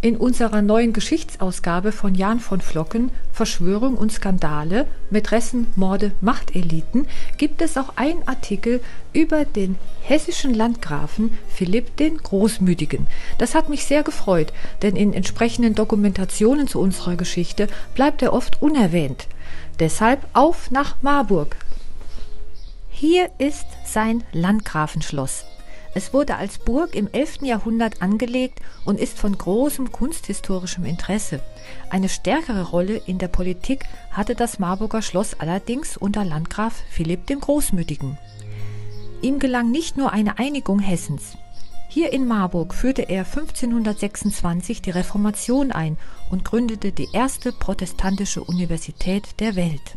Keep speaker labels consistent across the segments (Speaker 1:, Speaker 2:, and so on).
Speaker 1: In unserer neuen Geschichtsausgabe von Jan von Flocken Verschwörung und Skandale, Mätressen, Morde, Machteliten gibt es auch einen Artikel über den hessischen Landgrafen Philipp den Großmütigen. Das hat mich sehr gefreut, denn in entsprechenden Dokumentationen zu unserer Geschichte bleibt er oft unerwähnt. Deshalb auf nach Marburg. Hier ist sein Landgrafenschloss. Es wurde als Burg im 11. Jahrhundert angelegt und ist von großem kunsthistorischem Interesse. Eine stärkere Rolle in der Politik hatte das Marburger Schloss allerdings unter Landgraf Philipp dem Großmütigen. Ihm gelang nicht nur eine Einigung Hessens. Hier in Marburg führte er 1526 die Reformation ein und gründete die erste protestantische Universität der Welt.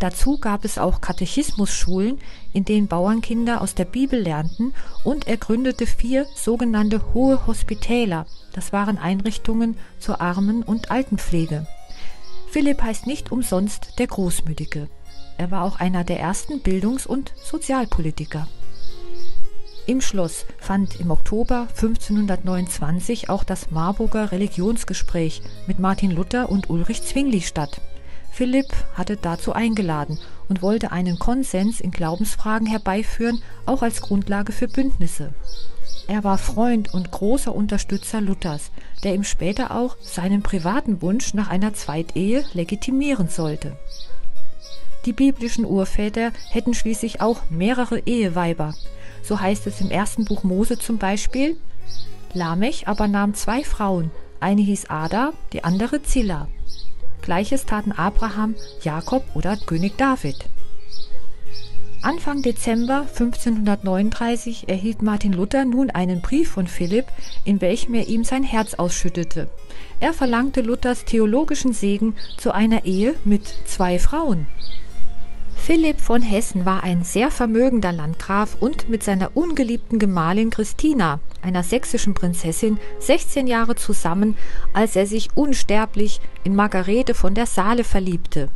Speaker 1: Dazu gab es auch Katechismusschulen, in denen Bauernkinder aus der Bibel lernten, und er gründete vier sogenannte Hohe Hospitäler. Das waren Einrichtungen zur Armen- und Altenpflege. Philipp heißt nicht umsonst der Großmütige. Er war auch einer der ersten Bildungs- und Sozialpolitiker. Im Schloss fand im Oktober 1529 auch das Marburger Religionsgespräch mit Martin Luther und Ulrich Zwingli statt. Philipp hatte dazu eingeladen und wollte einen Konsens in Glaubensfragen herbeiführen, auch als Grundlage für Bündnisse. Er war Freund und großer Unterstützer Luthers, der ihm später auch seinen privaten Wunsch nach einer Zweitehe legitimieren sollte. Die biblischen Urväter hätten schließlich auch mehrere Eheweiber. So heißt es im ersten Buch Mose zum Beispiel, Lamech aber nahm zwei Frauen, eine hieß Ada, die andere Zilla. Gleiches taten Abraham, Jakob oder König David. Anfang Dezember 1539 erhielt Martin Luther nun einen Brief von Philipp, in welchem er ihm sein Herz ausschüttete. Er verlangte Luthers theologischen Segen zu einer Ehe mit zwei Frauen. Philipp von Hessen war ein sehr vermögender Landgraf und mit seiner ungeliebten Gemahlin Christina, einer sächsischen Prinzessin, 16 Jahre zusammen, als er sich unsterblich in Margarete von der Saale verliebte.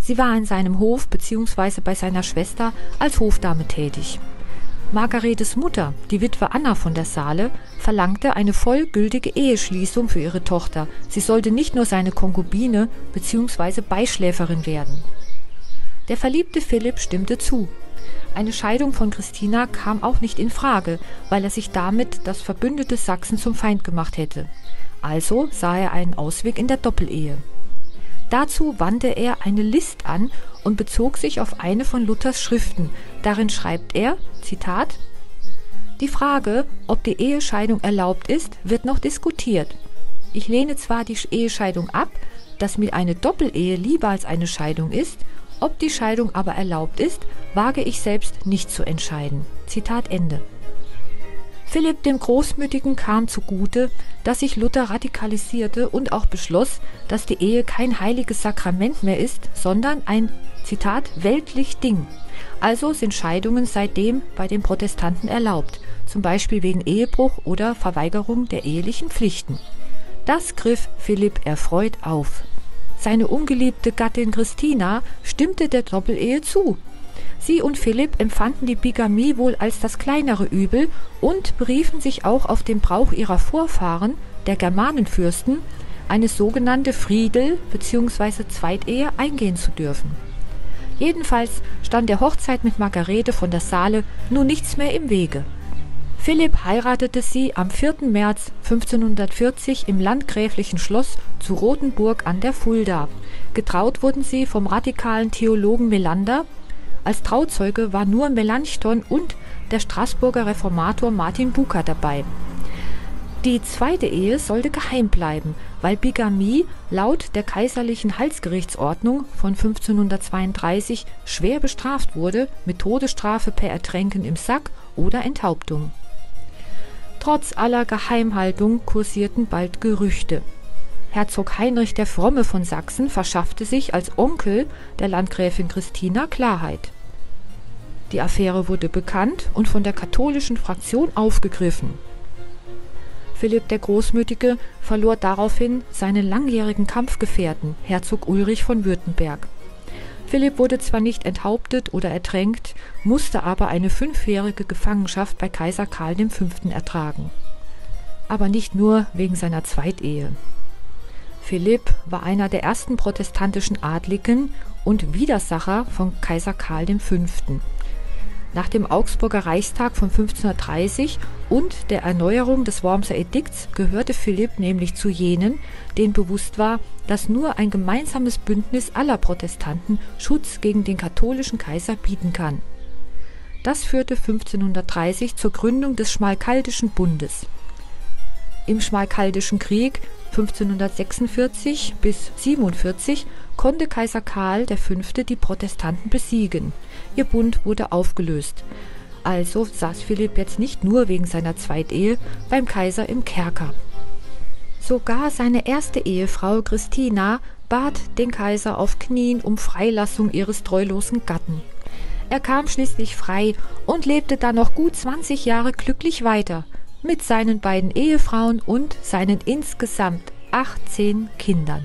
Speaker 1: Sie war in seinem Hof bzw. bei seiner Schwester als Hofdame tätig. Margaretes Mutter, die Witwe Anna von der Saale, verlangte eine vollgültige Eheschließung für ihre Tochter. Sie sollte nicht nur seine Konkubine bzw. Beischläferin werden. Der verliebte Philipp stimmte zu. Eine Scheidung von Christina kam auch nicht in Frage, weil er sich damit das verbündete Sachsen zum Feind gemacht hätte. Also sah er einen Ausweg in der Doppelehe. Dazu wandte er eine List an und bezog sich auf eine von Luthers Schriften. Darin schreibt er, Zitat, Die Frage, ob die Ehescheidung erlaubt ist, wird noch diskutiert. Ich lehne zwar die Ehescheidung ab, dass mir eine Doppelehe lieber als eine Scheidung ist, ob die Scheidung aber erlaubt ist, wage ich selbst nicht zu entscheiden. Zitat Ende. Philipp dem Großmütigen kam zugute, dass sich Luther radikalisierte und auch beschloss, dass die Ehe kein heiliges Sakrament mehr ist, sondern ein, Zitat, weltlich Ding. Also sind Scheidungen seitdem bei den Protestanten erlaubt, zum Beispiel wegen Ehebruch oder Verweigerung der ehelichen Pflichten. Das griff Philipp erfreut auf. Seine ungeliebte Gattin Christina stimmte der Doppelehe zu. Sie und Philipp empfanden die Bigamie wohl als das kleinere Übel und beriefen sich auch auf den Brauch ihrer Vorfahren, der Germanenfürsten, eine sogenannte Friedel bzw. Zweitehe eingehen zu dürfen. Jedenfalls stand der Hochzeit mit Margarete von der Saale nun nichts mehr im Wege. Philipp heiratete sie am 4. März 1540 im landgräflichen Schloss zu Rothenburg an der Fulda. Getraut wurden sie vom radikalen Theologen Melander. Als Trauzeuge war nur Melanchthon und der Straßburger Reformator Martin Bucer dabei. Die zweite Ehe sollte geheim bleiben, weil Bigamie laut der kaiserlichen Halsgerichtsordnung von 1532 schwer bestraft wurde mit Todesstrafe per Ertränken im Sack oder Enthauptung. Trotz aller Geheimhaltung kursierten bald Gerüchte. Herzog Heinrich der Fromme von Sachsen verschaffte sich als Onkel der Landgräfin Christina Klarheit. Die Affäre wurde bekannt und von der katholischen Fraktion aufgegriffen. Philipp der Großmütige verlor daraufhin seinen langjährigen Kampfgefährten, Herzog Ulrich von Württemberg. Philipp wurde zwar nicht enthauptet oder ertränkt, musste aber eine fünfjährige Gefangenschaft bei Kaiser Karl V. ertragen. aber nicht nur wegen seiner Zweitehe. Philipp war einer der ersten protestantischen Adligen und Widersacher von Kaiser Karl V. Nach dem Augsburger Reichstag von 1530 und der Erneuerung des Wormser Edikts gehörte Philipp nämlich zu jenen, denen bewusst war, dass nur ein gemeinsames Bündnis aller Protestanten Schutz gegen den katholischen Kaiser bieten kann. Das führte 1530 zur Gründung des Schmalkaldischen Bundes. Im Schmalkaldischen Krieg 1546 bis 47 konnte Kaiser Karl V. die Protestanten besiegen. Ihr Bund wurde aufgelöst. Also saß Philipp jetzt nicht nur wegen seiner Zweitehe beim Kaiser im Kerker. Sogar seine erste Ehefrau Christina bat den Kaiser auf Knien um Freilassung ihres treulosen Gatten. Er kam schließlich frei und lebte dann noch gut 20 Jahre glücklich weiter mit seinen beiden Ehefrauen und seinen insgesamt 18 Kindern.